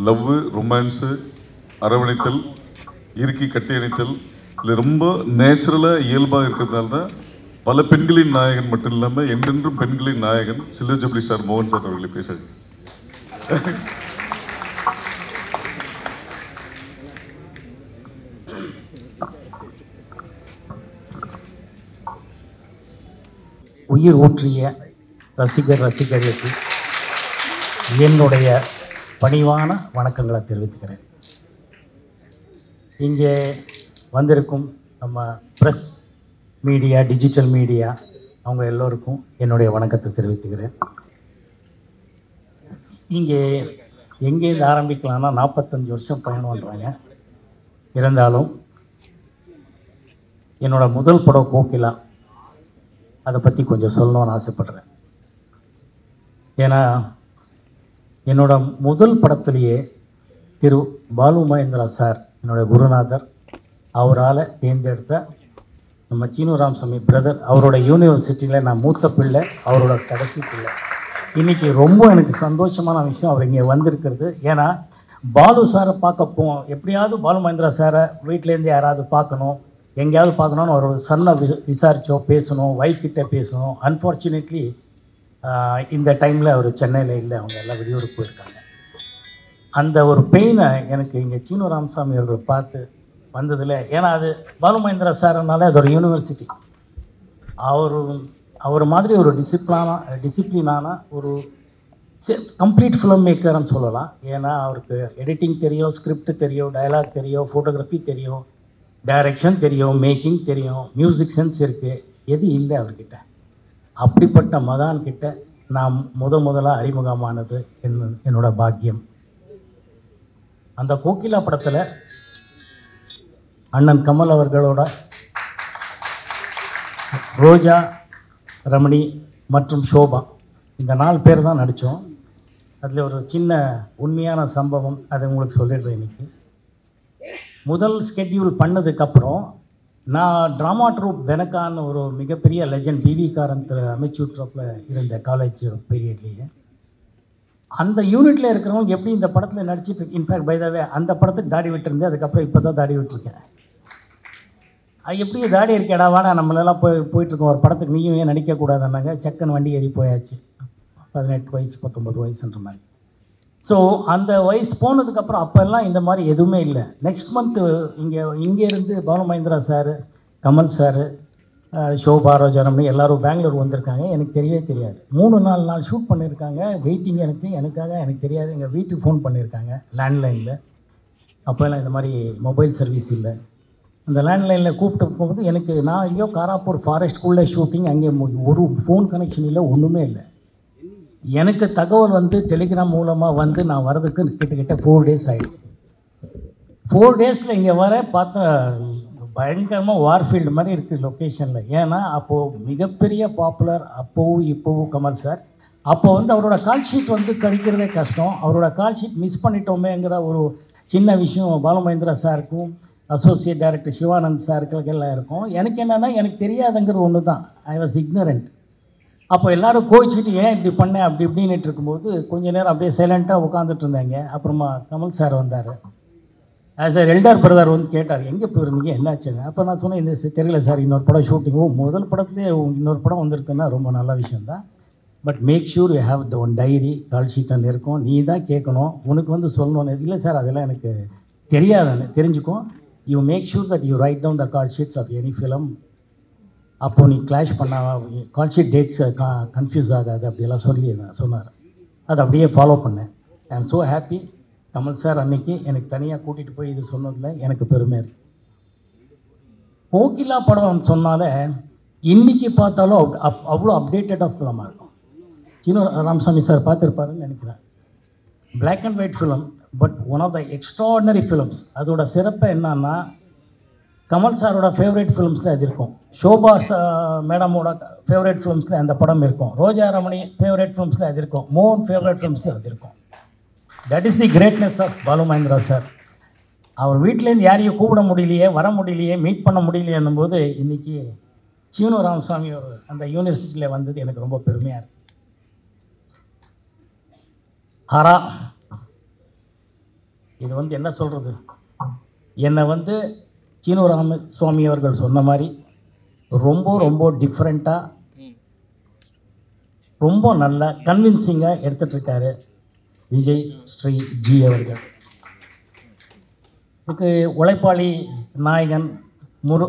Love romance அரவணைத்தல் இறுக்கி கட்டி அணைத்தல் இல்லை ரொம்ப நேச்சுரலாக இயல்பாக இருக்கிறதுனால தான் பல பெண்களின் நாயகன் மட்டும் இல்லாமல் என்றென்றும் பெண்களின் நாயகன் சில்வர் ஜப்ளி சார் மோகன் சார் அவர்களை பேசுகிறார் உயிர் ஊற்றிய ரசிகர் ரசிகர்களுக்கு என்னுடைய பணிவான வணக்கங்களை தெரிவித்துக்கிறேன். இங்கே வந்திருக்கும் நம்ம ப்ரெஸ் மீடியா டிஜிட்டல் மீடியா அவங்க எல்லோருக்கும் என்னுடைய வணக்கத்தை தெரிவித்துக்கிறேன். இங்கே எங்கேருந்து ஆரம்பிக்கலாம்னா நாற்பத்தஞ்சு வருஷம் பயணம் பண்ணுறாங்க இருந்தாலும் என்னோட முதல் படம் கோகிலா. அதை பற்றி கொஞ்சம் சொல்லணும்னு ஆசைப்பட்றேன். ஏன்னா என்னோட முதல் படத்திலேயே திரு பாலு மகேந்திரா சார் என்னோடய குருநாதர் அவரால் தேர்ந்தெடுத்த நம்ம சீனு ராம்சாமி பிரதர் அவரோட யூனிவர்சிட்டியில் நான் மூத்த பிள்ளை அவரோட கடைசி பிள்ளை. இன்றைக்கி ரொம்ப எனக்கு சந்தோஷமான விஷயம் அவர் இங்கே வந்திருக்கிறது. ஏன்னா பாலு சாரை பார்க்க போவோம் எப்படியாவது பாலு மகேந்திரா சாரை வீட்டிலேருந்து யாராவது பார்க்கணும் எங்கேயாவது பார்க்கணுன்னு ஒரு சன்னை வி விசாரித்தோம் பேசணும் ஒய்ஃப் கிட்டே பேசணும். அன்ஃபார்ச்சுனேட்லி இந்த டைமில் அவர் சென்னையில் இல்லை அவங்க எல்லாம் வெளியூருக்கு போயிருக்காங்க. அந்த ஒரு பெயினை எனக்கு இங்கே சீனு ராமசாமி அவர்கள் பார்த்து வந்ததில் ஏன்னா அது பாலு மகேந்திரா சார்னாலே அது ஒரு யூனிவர்சிட்டி அவர் அவர் மாதிரி ஒரு டிசிப்ளானா டிசிப்ளினான ஒரு கம்ப்ளீட் ஃபிலிம் மேக்கர்னு சொல்லலாம். ஏன்னா அவருக்கு எடிட்டிங் தெரியும் ஸ்கிரிப்ட் தெரியும் டயலாக் தெரியும் ஃபோட்டோகிராஃபி தெரியும் டைரக்ஷன் தெரியும் மேக்கிங் தெரியும் மியூசிக் சென்ஸ் இருக்குது எது இல்லை அவர்கிட்ட. அப்படிப்பட்ட மகான் கிட்ட நான் முத முதலாக அறிமுகமானது என் என்னோட பாக்கியம். அந்த கோகிலா படத்தில் அண்ணன் கமல் அவர்களோட ரோஜா ரமணி மற்றும் சோபா இந்த நாலு பேர் தான் நடித்தோம் அதில் ஒரு சின்ன உண்மையான சம்பவம் அதை உங்களுக்கு சொல்லிடுறேன் இன்னைக்கு. முதல் ஸ்கெட்யூல் பண்ணதுக்கப்புறம் நான் ட்ராமா ட்ரூப் பெனக்கான்னு ஒரு மிகப்பெரிய லெஜண்ட் பிவி காரன் திரு அமைச்சூர் ட்ரூப்பில் இருந்த காலேஜ் பீரியட்லேயே அந்த யூனிட்டில் இருக்கிறவங்க எப்படி இந்த படத்தில் நடிச்சிட்டு இன்ஃபேக்ட் பைதாவே அந்த படத்துக்கு தாடி விட்டுருந்தேன். அதுக்கப்புறம் இப்போ தான் தாடி விட்டுருக்கேன். அது எப்படி தாடி இருக்கேடா வாடா நம்மளெல்லாம் போய் போயிட்டுருக்கோம் ஒரு படத்துக்கு நீயும் ஏன் நடிக்கக்கூடாதுன்னாங்க. சக்கன் வண்டி ஏறி போயாச்சு. பதினெட்டு வயசு பத்தொம்பது வயசுன்ற மாதிரி. ஸோ அந்த வயசு போனதுக்கப்புறம் அப்போல்லாம் இந்த மாதிரி எதுவுமே இல்லை. நெக்ஸ்ட் மந்த்து இங்கே இங்கேருந்து பவன மகேந்திரா சார் கமல் சார் ஷோபா ரோஜாரம்னு எல்லோரும் பெங்களூர் வந்திருக்காங்க. எனக்கு தெரியவே தெரியாது. மூணு நாலு நாள் ஷூட் பண்ணியிருக்காங்க வெயிட்டிங் எனக்கு எனக்காக எனக்கு தெரியாது. எங்கள் வீட்டுக்கு ஃபோன் பண்ணியிருக்காங்க லேண்ட்லைனில் அப்போல்லாம் இந்த மாதிரி மொபைல் சர்வீஸ் இல்லை. அந்த லேண்ட்லைனில் கூப்பிட்டு போகும்போது எனக்கு நான் எங்கேயோ காராப்பூர் ஃபாரஸ்ட்குள்ளே ஷூட்டிங் அங்கே ஒரு ஃபோன் கனெக்ஷன் இல்லை ஒன்றுமே இல்லை. எனக்கு தகவல் வந்து டெலிகிராம் மூலமாக வந்து நான் வரதுக்கு கிட்டத்தட்ட ஃபோர் டேஸ் ஆகிடுச்சு ஃபோர் டேஸில் இங்கே வர பார்த்தா பயங்கரமாக வார்ஃபீல்டு மாதிரி இருக்குது லொக்கேஷனில் ஏன்னா அப்போது மிகப்பெரிய பாப்புலர் அப்போவும் இப்போவும் கமல் சார் அப்போ வந்து அவரோட கால் ஷீட் வந்து கிடைக்கிறதே கஷ்டம். அவரோட கால் ஷீட் மிஸ் பண்ணிட்டோமேங்கிற ஒரு சின்ன விஷயம் பாலமகேந்திரா சாருக்கும் அசோசியேட் டைரக்டர் சிவானந்த் சாருக்கு எல்லாம் இருக்கும். எனக்கு என்னென்னா எனக்கு தெரியாதுங்கிறது ஒன்று தான் ஐ வாஸ் இக்னரண்ட் அப்போ எல்லோரும் கோச்சிக்கிட்டு ஏன் இப்படி பண்ணேன் அப்படி இப்படின்னுட்டு இருக்கும்போது கொஞ்ச நேரம் அப்படியே சைலண்ட்டாக உட்காந்துட்டு இருந்தாங்க. அப்புறமா கமல் சார் வந்தார். ஆஸ் சார் எல்டார் பிரதர் வந்து கேட்டார் எங்கே போயிருந்தீங்க என்னாச்சுங்க அப்போ நான் சொன்னேன் இந்த தெரியல சார் இன்னொரு படம் ஷூட்டிங்கும் முதல் படத்துலேயே இன்னொரு படம் வந்திருக்குன்னா ரொம்ப நல்ல விஷயந்தான் but make sure you have the one diary call ஷீட்டன் இருக்கும். நீ தான் கேட்கணும். உனக்கு வந்து சொல்லணும்னு. இல்லை சார் அதெல்லாம் எனக்கு தெரியாதுன்னு தெரிஞ்சுக்கும் you make sure that you write down the call sheets of any film அப்போது நீ கிளாஷ் பண்ண கால்ஷீட் டேட்ஸை டேட்ஸ் கன்ஃபியூஸ் ஆகாது அப்படியெல்லாம் சொல்லி நான் சொன்னார். அதை அப்படியே ஃபாலோ பண்ணேன். ஐ am so happy Kamal sir அன்னைக்கு எனக்கு தனியாக கூட்டிகிட்டு போய் இது சொன்னதில் எனக்கு பெருமை இருக்குது கோகிலா படம் சொன்னாலே இன்றைக்கி பார்த்தாலும் அப் அப் அவ்வளோ அப்டேட்டடாக ஃபிலமாக இருக்கும். சின்ன ராமசாமி சார் பார்த்துருப்பாருன்னு நினைக்கிறேன். Black and white film but one of the extraordinary films அதோட சிறப்பு என்னன்னா கமல் சாரோட ஃபேவரட் ஃபிலிம்ஸில் அது இருக்கும். ஷோபா மேடமோட ஃபேவரட் ஃபிலிம்ஸில் அந்த படம் இருக்கும். ரோஜா ரமணி ஃபேவரட் ஃபிலிம்ஸில் அது இருக்கும். மோகன் ஃபேவரட் ஃபிலிம்ஸில் அது இருக்கும். That is the greatness of Balu Mahendra sir. அவர் வீட்டிலேருந்து யாரையும் கூப்பிட முடியலையே வர முடியலையே மீட் பண்ண முடியலையே போது இன்றைக்கி சீனு ராமசாமி ஒரு அந்த யூனிவர்சிட்டியில் வந்தது எனக்கு ரொம்ப பெருமையாக இருக்கு. ஹரா இது வந்து என்ன சொல்கிறது என்னை வந்து சீனு ராமசுவாமி அவர்கள் சொன்ன மாதிரி ரொம்ப ரொம்ப டிஃப்ரெண்ட்டாக ரொம்ப நல்ல கன்வின்சிங்காக எடுத்துகிட்ருக்காரு விஜய் ஸ்ரீ ஜி அவர்கள். இதுக்கு உழைப்பாளி நாயகன் முரு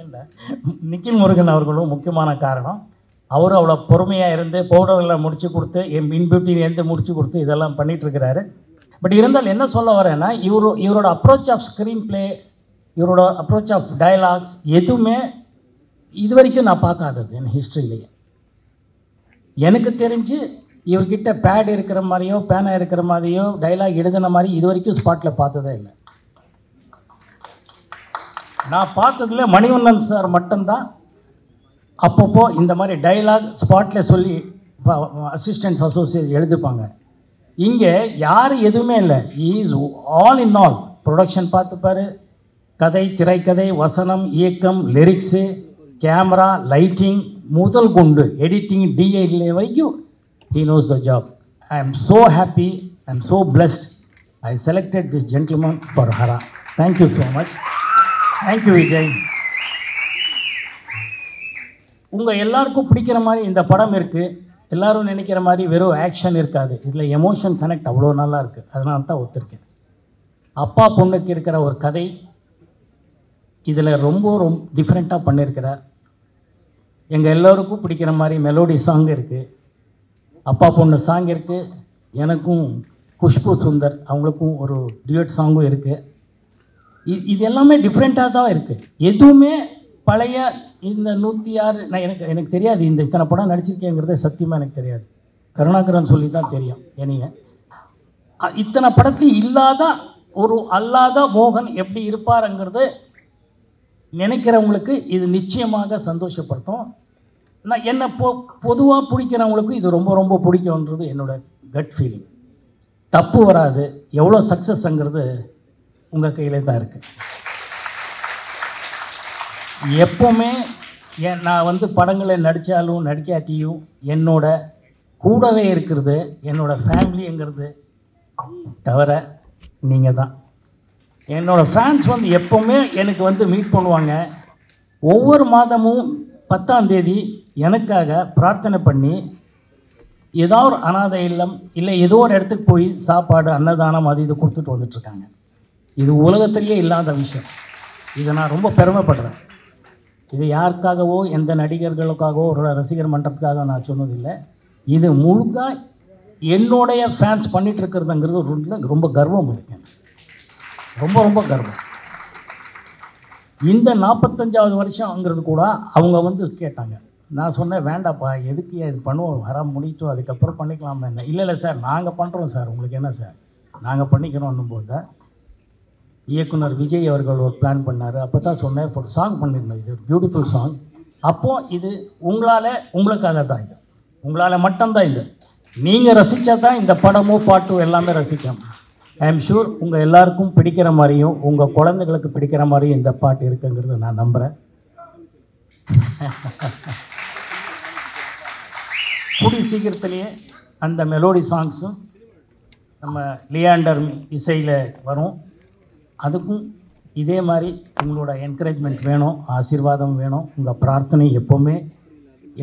ஏன்டா, நிக்கில் முருகன் அவர்களும் முக்கியமான காரணம். அவரும் அவ்வளோ பொறுமையாக இருந்து பவுடர்களை முடித்து கொடுத்து என் மின் பியூட்டி முடித்து கொடுத்து இதெல்லாம் பண்ணிகிட்ருக்கிறாரு பட் இருந்தாலும் என்ன சொல்ல வரேன்னா இவரு இவரோட அப்ரோச் ஆஃப் ஸ்க்ரீன் பிளே இவரோட அப்ரோச் ஆஃப் டயலாக்ஸ் எதுவுமே இது வரைக்கும் நான் பார்க்காதது என் ஹிஸ்ட்ரியிலேயே எனக்கு தெரிஞ்சு இவர்கிட்ட பேட் இருக்கிற மாதிரியோ பேனா இருக்கிற மாதிரியோ டைலாக் எழுதின மாதிரி இது வரைக்கும் ஸ்பாட்டில் பார்த்ததே இல்லை. நான் பார்த்ததுல மணிவண்ணன் சார் மட்டும்தான் அப்பப்போ இந்த மாதிரி டைலாக் ஸ்பாட்டில் சொல்லி அசிஸ்டன்ஸ் அசோசியேட் எழுதிப்பாங்க. இங்கே யார் எதுவுமே இல்லை. Is all in all production பார்த்துப்பாரு. கதை திரைக்கதை வசனம் இயக்கம் லிரிக்ஸு கேமரா லைட்டிங் முதல் கொண்டு எடிட்டிங் டிஐ வரைக்கும் he knows the job I am so happy I am so blessed I selected this gentleman for Hara thank you so much thank you Vijay உங்கள் எல்லாருக்கும் பிடிக்கிற மாதிரி இந்த படம் இருக்குது எல்லோரும் நினைக்கிற மாதிரி வெறும் ஆக்ஷன் இருக்காது. இதில் எமோஷன் கனெக்ட் அவ்வளோ நல்லா இருக்குது அதனால தான் ஒத்துருக்கேன். அப்பா பொண்ணுக்கு இருக்கிற ஒரு கதை இதில் ரொம்ப ரொம்ப டிஃப்ரெண்ட்டாக பண்ணியிருக்கிறார் எங்கள் எல்லோருக்கும் பிடிக்கிற மாதிரி மெலோடி சாங் இருக்குது அப்பா பொண்ணு சாங் இருக்குது எனக்கும் குஷ்பு சுந்தர் அவங்களுக்கும் ஒரு டியூட் சாங்கும் இருக்குது இ- இது எல்லாமே டிஃப்ரெண்ட்டாக தான் இருக்குது எதுவுமே பழைய இந்த நூற்றி ஆறு நான் எனக்கு எனக்கு தெரியாது. இந்த இத்தனை படம் நடிச்சிருக்கேங்கிறதே சத்தியமாக எனக்கு தெரியாது. கருணாகரன் சொல்லி தான் தெரியும் என்னைங்க இத்தனை படத்தில் இல்லாத ஒரு அல்லாத மோகன் எப்படி இருப்பாருங்கிறது நினைக்கிறவங்களுக்கு இது நிச்சயமாக சந்தோஷப்படுத்தும். நான் என்னை பொ பொதுவாக பிடிக்கிறவங்களுக்கு இது ரொம்ப ரொம்ப பிடிக்கும்ன்றது என்னோட கட் ஃபீலிங் தப்பு வராது. எவ்வளோ சக்ஸஸ்ங்கிறது உங்கள் கையிலே தான் இருக்குது எப்போவுமே என் நான் வந்து படங்களில் நடித்தாலும் நடிக்காட்டியும் என்னோட கூடவே இருக்கிறது என்னோட ஃபேமிலிங்கிறது தவிர நீங்கள் தான். என்னோடய ஃபேன்ஸ் வந்து எப்போவுமே எனக்கு வந்து மீட் பண்ணுவாங்க. ஒவ்வொரு மாதமும் பத்தாம் தேதி எனக்காக பிரார்த்தனை பண்ணி ஏதோ ஒரு அனாதை இல்லம் இல்லை ஏதோ ஒரு இடத்துக்கு போய் சாப்பாடு அன்னதானம் அது இது கொடுத்துட்டு வந்துட்டுருக்காங்க இது உலகத்திலேயே இல்லாத விஷயம். இதை நான் ரொம்ப பெருமைப்படுறேன். இது யாருக்காகவோ எந்த நடிகர்களுக்காகவோ ஒரு ரசிகர் மன்றத்துக்காக நான் சொன்னதில்லை. இது முழுக்க என்னுடைய ஃபேன்ஸ் பண்ணிகிட்டு இருக்கிறதுங்கிறது ஒரு ரொம்ப கர்வம் இருக்கேன் ரொம்ப ரொம்ப கர்வம். இந்த நாற்பத்தஞ்சாவது வருஷங்கிறது கூட அவங்க வந்து கேட்டாங்க. நான் சொன்னேன் வேண்டாப்பா எதுக்கு இது பண்ணுவோம்? வர முடியட்டும் அதுக்கப்புறம் பண்ணிக்கலாமா என்ன இல்லை இல்லை சார் நாங்கள் பண்ணுறோம் சார். உங்களுக்கு என்ன சார்? நாங்கள் பண்ணிக்கிறோம் போது தான். இயக்குனர் விஜய் அவர்கள் ஒரு பிளான் பண்ணார். அப்போ தான் சொன்னேன் ஒரு சாங் பண்ணியிருந்தோம் இது ஒரு பியூட்டிஃபுல் சாங் அப்போது இது உங்களால் உங்களுக்காக தான் இது. உங்களால் மட்டும்தான் இது. நீங்கள் ரசித்தா தான் இந்த படமும் பாட்டும் எல்லாமே ரசிக்கும் ஐ எம் ஷூர் உங்கள் எல்லாருக்கும் பிடிக்கிற மாதிரியும் உங்கள் குழந்தைகளுக்கு பிடிக்கிற மாதிரியும் இந்த பாட்டு இருக்குங்கிறத நான் நம்புகிறேன் கூடி சீக்கிரத்துலேயே அந்த மெலோடி சாங்ஸும் நம்ம லியாண்டர் இசையில் வரும். அதுக்கும் இதே மாதிரி உங்களோட என்கரேஜ்மெண்ட் வேணும் ஆசீர்வாதம் வேணும். உங்கள் பிரார்த்தனை எப்போவுமே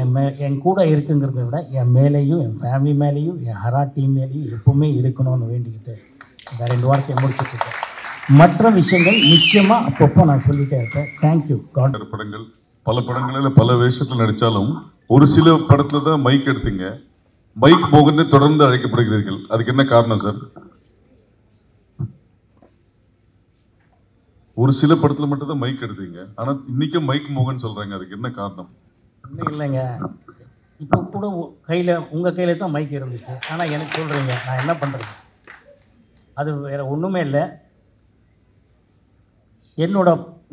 என் மே என் கூட இருக்குங்கிறத விட என் மேலேயும் என் ஃபேமிலி மேலேயும் என் ஹரா டீம் மேலேயும் எப்போவுமே இருக்கணும்னு வேண்டிக்கிட்டு இந்த ரெண்டு வார்த்தையை முடிச்சுட்ருக்கேன் மற்ற விஷயங்கள் நிச்சயமாக அப்பப்போ நான் சொல்லிகிட்டே இருப்பேன். தேங்க்யூ காட் வேறு படங்கள் பல படங்களில் பல வேஷத்தில் நடித்தாலும் ஒரு சில படத்தில் தான் மைக் எடுத்தீங்க. மைக் மோகன்னு தொடர்ந்து அழைக்கப்படுகிறீர்கள். அதுக்கு என்ன காரணம் சார் ஒரு சில படத்தில் மட்டும் தான் மைக் எடுத்தீங்க. ஆனால் இன்னைக்கும் மைக் மோகன் சொல்கிறாங்க அதுக்கு என்ன காரணம்? இன்னும் இல்லைங்க. இப்போ கூட கையில் உங்கள் கையில் தான் மைக் இருந்துச்சு. ஆனால் எனக்கு சொல்கிறீங்க நான் என்ன பண்ணுறது அது வேறு ஒன்றுமே இல்லை. என்னோட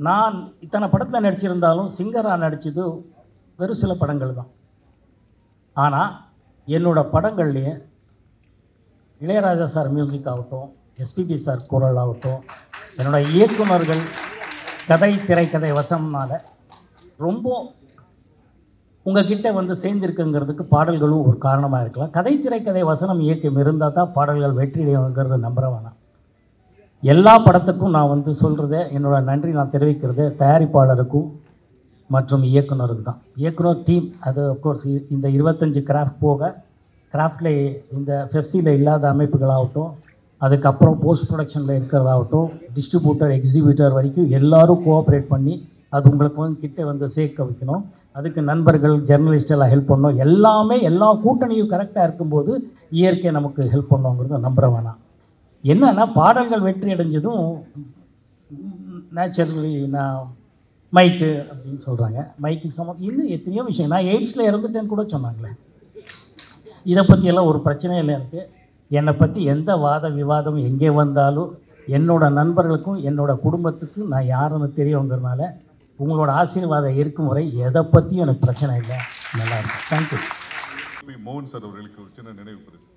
நான் இத்தனை படத்தில் நடிச்சிருந்தாலும் சிங்கராக நடித்தது வெறும் சில படங்கள் தான். ஆனால் என்னோட படங்கள்லேயே இளையராஜா சார் மியூசிக் ஆகட்டும் எஸ்பிபி சார் குரல் ஆகட்டும் என்னோட இயக்குநர்கள் கதை திரைக்கதை வசம்னால ரொம்ப உங்ககிட்ட வந்து சேர்ந்திருக்குங்கிறதுக்கு பாடல்களும் ஒரு காரணமாக இருக்கலாம். கதை திரைக்கதை வசனம் இயக்கம் இருந்தால் தான் பாடல்கள் வெற்றியடையுங்கிறத நம்புற எல்லா படத்துக்கும் நான் வந்து சொல்கிறத என்னோட நன்றி நான் தெரிவிக்கிறது தயாரிப்பாளருக்கும் மற்றும் இயக்குனருக்கு தான். இயக்குனர் டீம் அது அஃப்கோர்ஸ் இந்த இருபத்தஞ்சி கிராஃப்ட் போக கிராஃப்டில் இந்த ஃபெஃப்சியில் இல்லாத அமைப்புகளாகட்டும் அதுக்கப்புறம் போஸ்ட் ப்ரொடக்ஷனில் இருக்கிறதாகட்டும் டிஸ்ட்ரிபியூட்டர் எக்ஸிபியூட்டர் வரைக்கும் எல்லாரும் கோஆப்ரேட் பண்ணி அது உங்களுக்கு வந்து கிட்டே வந்து சேர்க்க வைக்கணும். அதுக்கு நண்பர்கள் ஜெர்னலிஸ்டெல்லாம் ஹெல்ப் பண்ணணும் எல்லாமே எல்லா கூட்டணியும் கரெக்டாக இருக்கும்போது இயற்கை நமக்கு ஹெல்ப் பண்ணுங்கிறத நம்புற வேணாம் என்னன்னா பாடல்கள் வெற்றி அடைஞ்சதும் நேச்சுரலி நான் மைக்கு அப்படின்னு சொல்கிறாங்க மைக்கு சம இன்னும் எத்தனையோ விஷயம். நான் எய்ட்ஸில் இறந்துட்டேன்னு கூட சொன்னாங்களே. இதை பற்றியெல்லாம் ஒரு பிரச்சனையும் இல்லை எனக்கு என்னை பற்றி எந்த வாத விவாதம் எங்கே வந்தாலும் என்னோடய நண்பர்களுக்கும் என்னோடய குடும்பத்துக்கும் நான் யாருன்னு தெரியவங்கிறதுனால உங்களோட ஆசீர்வாதம் இருக்கும் வரை எதை பற்றியும் எனக்கு பிரச்சனை இல்லை. நல்லா இருக்கும். தேங்க்யூ மோகன் சார் அவர்களுக்கு ஒரு சின்ன நினைவு பரிசு.